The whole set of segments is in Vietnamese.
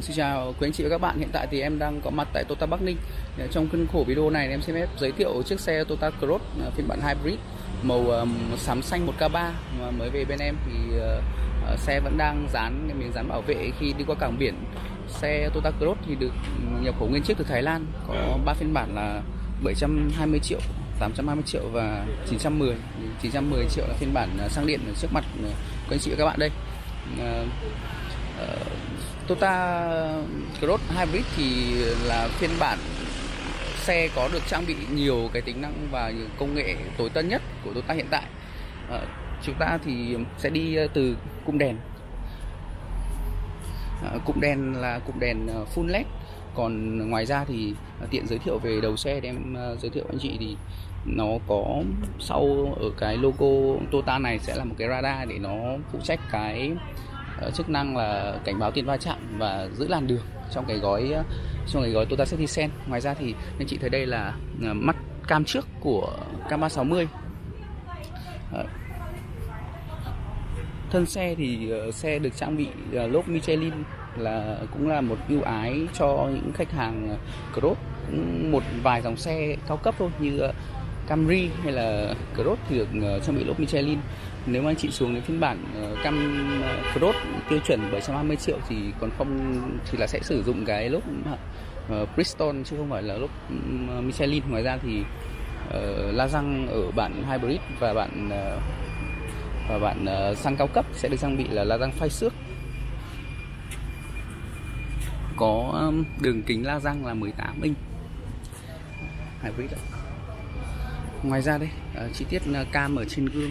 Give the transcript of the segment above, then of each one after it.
Xin chào quý anh chị và các bạn. Hiện tại thì em đang có mặt tại Toyota Bắc Ninh. Trong khuôn khổ video này em xin phép giới thiệu chiếc xe Toyota Cross à, phiên bản hybrid màu um, xám xanh 1K3 mà mới về bên em thì uh, xe vẫn đang dán miếng dán bảo vệ khi đi qua cảng biển. Xe Toyota Cross thì được nhập khẩu nguyên chiếc từ Thái Lan, có 3 phiên bản là 720 triệu 820 triệu và 910 910 triệu là phiên bản xăng điện trước mặt quý anh chị và các bạn đây uh, uh, Toyota Cross Hybrid thì là phiên bản xe có được trang bị nhiều cái tính năng và những công nghệ tối tân nhất của Toyota hiện tại. À, chúng ta thì sẽ đi ờ, từ cụm đèn. À, cụm đèn là cụm đèn full LED. Còn ngoài ra thì tiện giới thiệu về đầu xe để em giới thiệu anh chị thì nó có sau ở cái logo Toyota này sẽ là một cái radar để nó phụ trách cái Ờ, chức năng là cảnh báo tiền va chạm và giữ làn đường trong cái gói, trong cái gói Toyota Safety Sense. Ngoài ra thì anh chị thấy đây là ờ, mắt cam trước của cam 360. Ờ. Thân xe thì xe được trang bị lốp Michelin là cũng là một ưu ái cho những khách hàng Cross một vài dòng xe cao cấp thôi như Camry hay là Cross thì được ờ, trang bị lốp Michelin. Nếu mà anh chị xuống đến phiên bản ờ, cam ờ, Cross tiêu chuẩn 720 triệu thì còn không thì là sẽ sử dụng cái lốp Bridgestone chứ không phải là lốp Michelin. Ngoài ra thì uh, la răng ở bản hybrid và bản uh, và bản uh, xăng cao cấp sẽ được trang bị là la răng phai xước. Có um, đường kính la răng là 18 inch. Hybrid ạ ngoài ra đây uh, ờ, chi tiết uh, cam ở trên gương.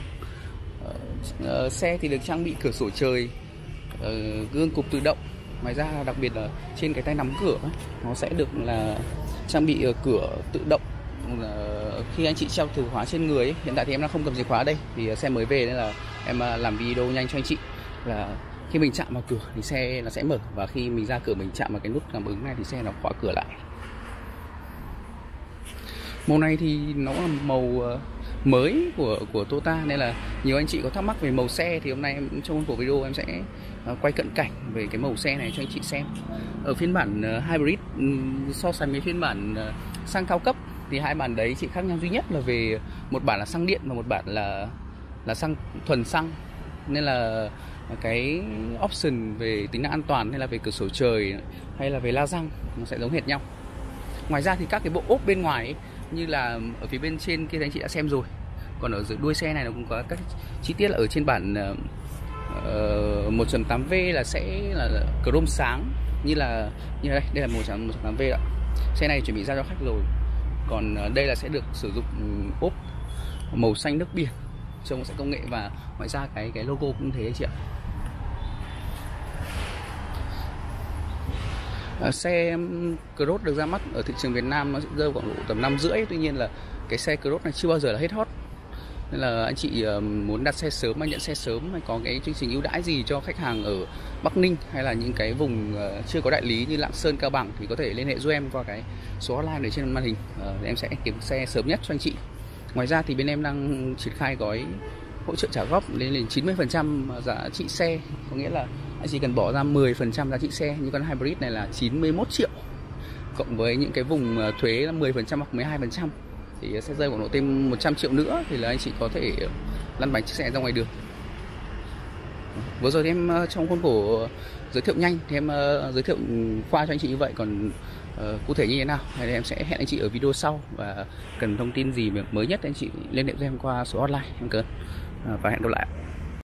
Uh, xe thì được trang bị cửa sổ trời uh, gương cục tự động. Ngoài ra đặc biệt là trên cái tay nắm cửa nó sẽ được là trang bị uh, cửa tự động. Uh, khi anh chị treo từ khóa trên người ấy, hiện tại thì em đang không cầm chìa khóa đây thì xe mới về nên là em uh, làm video nhanh cho anh chị. Là khi mình chạm vào cửa thì xe nó sẽ mở và khi mình ra cửa mình chạm vào cái nút cảm ứng này thì xe nó khóa cửa lại màu này thì nó là màu ờ, mới của của Toyota nên là nhiều anh chị có thắc mắc về màu xe thì hôm nay em trong của video em sẽ ờ, quay cận cảnh về cái màu xe này cho anh chị xem. Ở phiên bản ờ, hybrid so sánh với phiên bản xăng cao cấp thì hai bản đấy chỉ khác nhau duy nhất là về một bản là xăng điện và một bản là là xăng thuần xăng. Nên là cái option về tính năng an toàn hay là về cửa sổ trời hay là về la răng nó sẽ giống hệt nhau. Ngoài ra thì các cái bộ ốp bên ngoài ấy, như là ở phía bên trên kia anh chị đã xem rồi. Còn ở dưới đuôi xe này nó cũng có các chi tiết là ở trên bản ờ, ờ, uh, 1.8V là sẽ là chrome sáng. Như là như đây đây là 1.8V ạ. Xe này chuẩn bị giao cho khách rồi. Còn ờ, đây là sẽ được sử dụng ốp màu xanh nước biển. Trông sẽ công nghệ và ngoài ra cái cái logo cũng thế chị ạ. Ờ, xe Cross được ra mắt ở thị trường Việt Nam nó sẽ rơi khoảng độ tầm năm rưỡi. Tuy nhiên là cái xe Cross này chưa bao giờ là hết hot. Nên là anh chị ờ, muốn đặt xe sớm hay nhận xe sớm hay có cái chương trình ưu đãi gì cho khách hàng ở Bắc Ninh hay là những cái vùng ờ, chưa có đại lý như Lạng Sơn, Cao Bằng thì có thể liên hệ giúp em qua cái số hotline để trên màn hình. Để em sẽ kiếm xe sớm nhất cho anh chị. Ngoài ra thì bên em đang triển khai gói hỗ trợ trả góp lên đến 90% giá trị xe. Có nghĩa là chỉ cần bỏ ra 10% giá trị xe. Như con hybrid này là 91 triệu cộng với những cái vùng ờ, thuế là 10% hoặc 12% thì sẽ rơi khoảng độ thêm 100 triệu nữa thì là anh chị có thể lăn bánh chiếc xe ra ngoài đường. Vừa rồi thì em ờ, trong khuôn khổ giới thiệu nhanh thì em ờ, giới thiệu qua cho anh chị như vậy. Còn uh, cụ thể như thế nào thì em sẽ hẹn anh chị ở video sau. Và cần thông tin gì mới nhất anh chị liên hệ với em qua số hotline. Em cơn và hẹn gặp lại.